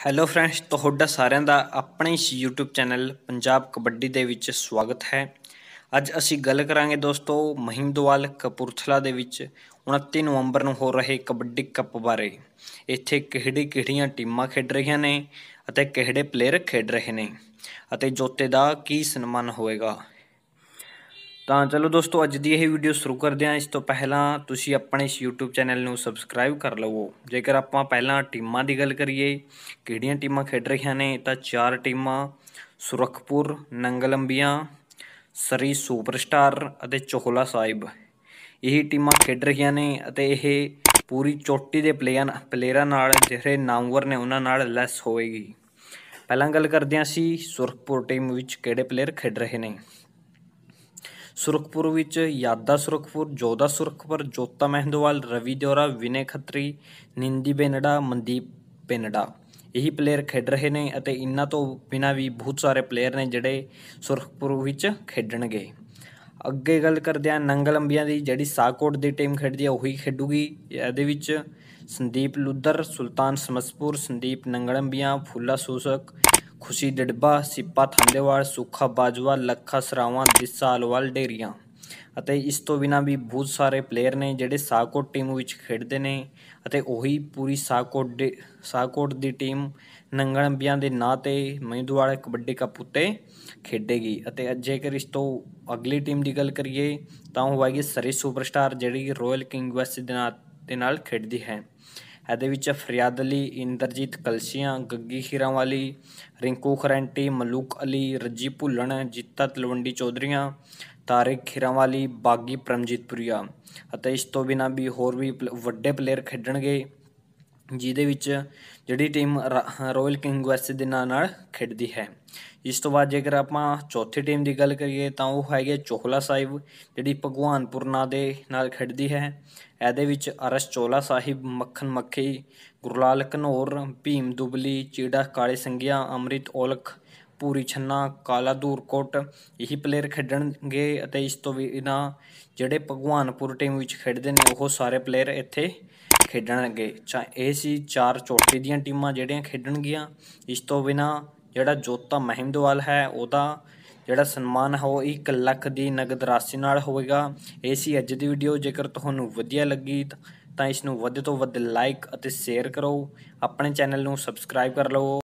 Hello friends ਤੁਹਾਡਾ ਸਾਰਿਆਂ ਦਾ ਆਪਣੇ ਇਸ YouTube ਚੈਨਲ ਪੰਜਾਬ ਕਬੱਡੀ ਦੇ ਵਿੱਚ ਸਵਾਗਤ ਹੈ। ਅੱਜ ਅਸੀਂ ਗੱਲ ਕਰਾਂਗੇ ਦੋਸਤੋ ਮਹਿੰਦਵਾਲ ਕਪੂਰਥਲਾ ਦੇ ਵਿੱਚ 29 ਨਵੰਬਰ ਨੂੰ ਹੋ ਰਹੇ ਕਬੱਡੀ ਕੱਪ ਬਾਰੇ। ਇੱਥੇ ਕਿਹੜੀ ਕਿਹੜੀਆਂ ਟੀਮਾਂ ਖੇਡ ਰਹੀਆਂ ਨੇ ਅਤੇ ਕਿਹੜੇ ਪਲੇਅਰ ਖੇਡ ਰਹੇ ਨੇ ਅਤੇ ਜੋਤੇ ਦਾ ਕੀ ਸਨਮਾਨ ਹੋਵੇਗਾ। ਤਾਂ ਚਲੋ ਦੋਸਤੋ, ਅੱਜ ਦੀ ਇਹ ਵੀਡੀਓ ਸ਼ੁਰੂ ਕਰਦੇ ਹਾਂ। ਇਸ ਤੋਂ ਪਹਿਲਾਂ ਤੁਸੀਂ ਆਪਣੇ ਇਸ YouTube ਚੈਨਲ ਨੂੰ ਸਬਸਕ੍ਰਾਈਬ ਕਰ ਲਵੋ। ਜੇਕਰ ਆਪਾਂ ਪਹਿਲਾਂ ਟੀਮਾਂ ਦੀ ਗੱਲ ਕਰੀਏ, ਕਿਹੜੀਆਂ ਟੀਮਾਂ ਖੇਡ ਰਹੀਆਂ ਨੇ, ਤਾਂ ਚਾਰ ਟੀਮਾਂ ਸੁਰਖਪੁਰ, ਨੰਗਲੰਬੀਆਂ, ਸਰੀ ਸੁਪਰਸਟਾਰ ਅਤੇ ਚੋਹਲਾ ਸਾਹਿਬ। ਇਹ ਟੀਮਾਂ ਖੇਡ ਰਹੀਆਂ ਨੇ ਅਤੇ ਇਹ ਪੂਰੀ ਚੋਟੀ ਦੇ ਪਲੇਅਰ, ਪਲੇਅਰਾਂ ਨਾਲ, ਜਿਹੜੇ ਨਾਮਵਰ ਨੇ, ਉਹਨਾਂ ਨਾਲ ਲੈਸ ਹੋਵੇਗੀ ਪਹਿਲਾਂ ਗੱਲ ਕਰਦੇ ਹਾਂ ਅਸੀਂ ਸੁਰਖਪੁਰ ਟੀਮ ਵਿੱਚ ਕਿਹੜੇ ਪਲੇਅਰ ਖੇਡ ਰਹੇ ਨੇ। ਸੁਰਖਪੁਰ ਵਿੱਚ ਯਾਦਾ ਸੁਰਖਪੁਰ ਜੋਦਾ ਸੁਰਖਪੁਰ, ਜੋਤਾ ਮਹਿੰਦੋਵਾਲ, ਰਵੀ ਦਿਓਰਾ, ਵਿਨੇ ਖੱਤਰੀ, ਨਿੰਦੀ ਬੇਨੜਾ, ਮਨਦੀਪ ਬੇਨੜਾ। ਇਹੀ ਪਲੇਅਰ ਖੇਡ ਰਹੇ ਨੇ ਅਤੇ ਇਹਨਾਂ ਤੋਂ ਬਿਨਾਂ ਵੀ ਬਹੁਤ ਸਾਰੇ ਪਲੇਅਰ ਨੇ ਜਿਹੜੇ ਸੁਰਖਪੁਰ ਵਿੱਚ ਖੇਡਣਗੇ। ਅੱਗੇ ਗੱਲ ਕਰਦੇ ਆ ਨੰਗਲੰਬੀਆਂ ਦੀ, ਜਿਹੜੀ ਸਾਕੋਟ ਦੀ ਟੀਮ ਖੇਡਦੀ ਆ, ਉਹੀ ਖੇਡੂਗੀ। ਇਹਦੇ ਵਿੱਚ ਸੰਦੀਪ ਲੁੱਦਰ ਸੁਲਤਾਨ ਸਮਸਪੁਰ, ਸੰਦੀਪ ਨੰਗਲੰਬੀਆਂ ਫੁੱਲਾ ਸੂਸਕ ਖੁਸ਼ੀ ਡਿੜਬਾ ਸਿੱਪਾ, ਥੰਦੇਵਾਲ, ਸੁੱਖਾ ਬਾਜਵਾ, ਲੱਖਾ, ਸਰਾਵਾਂ, ਦਿਸਾ, ਅਲਵਾਲ, ਡੇਰੀਆਂ। ਅਤੇ ਇਸ ਤੋਂ ਬਿਨਾ ਵੀ ਬਹੁਤ ਸਾਰੇ ਪਲੇਅਰ ਨੇ ਜਿਹੜੇ ਸਾਕੋਟ ਟੀਮ ਵਿੱਚ ਖੇਡਦੇ ਨੇ ਅਤੇ ਉਹੀ ਪੂਰੀ ਸਾਕੋਟ ਦੇ, ਸਾਕੋਟ ਦੀ ਟੀਮ ਨੰਗਲੰਬੀਆਂ ਦੇ ਨਾਂ ਤੇ ਮਹਿੰਦਵਾਲ ਕਬੱਡੀ ਕੱਪ ਉੱਤੇ ਖੇਡੇਗੀ। ਅਤੇ ਜੇਕਰ ਇਸ ਤੋਂ ਅਗਲੀ ਟੀਮ ਦੀ ਗੱਲ ਕਰੀਏ, ਤਾਂ ਉਹ ਹੈਗੀ ਸਰੀ ਸੁਪਰਸਟਾਰ ਜਿਹੜੀ ਰਾਇਲ ਕਿੰਗ ਵੈਸਟ ਦੇ ਨਾਲ ਖੇਡਦੀ ਹੈ। ਇਹਦੇ ਵਿੱਚ ਫਰਿਆਦ ਅਲੀ, ਇੰਦਰਜੀਤ ਕਲਸੀਆਂ, ਗੱਗੀ ਖੀਰਾਂਵਾਲੀ ਰਿੰਕੂ ਖਰੈਂਟੀ, ਮਲੂਕ ਅਲੀ, ਰੱਜੀ ਭੁੱਲਣ, ਜੀਤਾ ਤਲਵੰਡੀ ਚੌਧਰੀਆਂ, ਤਾਰਿਕ ਖੀਰਾਂਵਾਲੀ ਬਾਗੀ ਪ੍ਰਮਜੀਤਪੁਰੀਆ ਅਤੇ ਇਸ ਤੋਂ ਬਿਨਾ ਵੀ ਹੋਰ ਵੀ ਵੱਡੇ ਪਲੇਅਰ ਖੇਡਣਗੇ। ਜਿਹਦੇ ਵਿੱਚ ਜਿਹੜੀ ਟੀਮ ਰਾਇਲ ਕਿੰਗ ਵੈਸਟ ਦੇ ਨਾਂ ਨਾਲ ਖੇਡਦੀ ਹੈ। ਇਸ ਤੋਂ ਬਾਅਦ ਜੇਕਰ ਆਪਾਂ ਚੌਥੀ ਟੀਮ ਦੀ ਗੱਲ ਕਰੀਏ ਤਾਂ ਉਹ ਹੈਗੇ ਚੋਹਲਾ ਸਾਹਿਬ, ਜਿਹੜੀ ਭਗਵਾਨਪੁਰ ਨਾਂ ਦੇ ਨਾਲ ਖੇਡਦੀ ਹੈ। ਇਹਦੇ ਵਿੱਚ ਅਰਸ਼ ਚੋਲਾ ਸਾਹਿਬ, ਮੱਖਣ ਮੱਖੀ, ਗੁਰਲਾਲ ਘਨੌਰ, ਭੀਮ ਦੁਬਲੀ, ਚੀੜਾ ਕਾਲੇ ਸੰਗਿਆ ਅੰਮ੍ਰਿਤ ਔਲਖ ਪੂਰੀ ਛੰਨਾ, ਕਾਲਾ ਦੂਰਕੋਟ ਇਹੀ ਪਲੇਅਰ ਖੇਡਣਗੇ ਅਤੇ ਇਸ ਤੋਂ ਬਿਨਾਂ ਜਿਹੜੇ ਭਗਵਾਨਪੁਰ ਟੀਮ ਵਿੱਚ ਖੇਡਦੇ ਨੇ ਉਹ ਸਾਰੇ ਪਲੇਅਰ ਇੱਥੇ ਖੇਡਣਗੇ ਚਾ ਇਹ ਸੀ ਚਾਰ ਚੋਟੀ ਦੀਆਂ ਟੀਮਾਂ ਜਿਹੜੀਆਂ ਖੇਡਣਗੀਆਂ। ਇਸ ਤੋਂ ਬਿਨਾ ਜਿਹੜਾ ਜੋਤਾ ਮਹਿੰਦਵਾਲ ਹੈ, ਉਹਦਾ ਜਿਹੜਾ ਸਨਮਾਨ ਹੈ, ਉਹ 1 ਲੱਖ ਦੀ ਨਗਦ ਰਾਸ਼ੀ ਨਾਲ ਹੋਵੇਗਾ। ਇਹ ਸੀ ਅੱਜ ਦੀ ਵੀਡੀਓ ਜੇਕਰ ਤੁਹਾਨੂੰ ਵਧੀਆ ਲੱਗੀ ਤਾਂ ਇਸ ਨੂੰ ਵੱਧ ਤੋਂ ਵੱਧ ਲਾਈਕ ਅਤੇ ਸ਼ੇਅਰ ਕਰੋ। ਆਪਣੇ ਚੈਨਲ ਨੂੰ ਸਬਸਕ੍ਰਾਈਬ ਕਰ ਲਵੋ।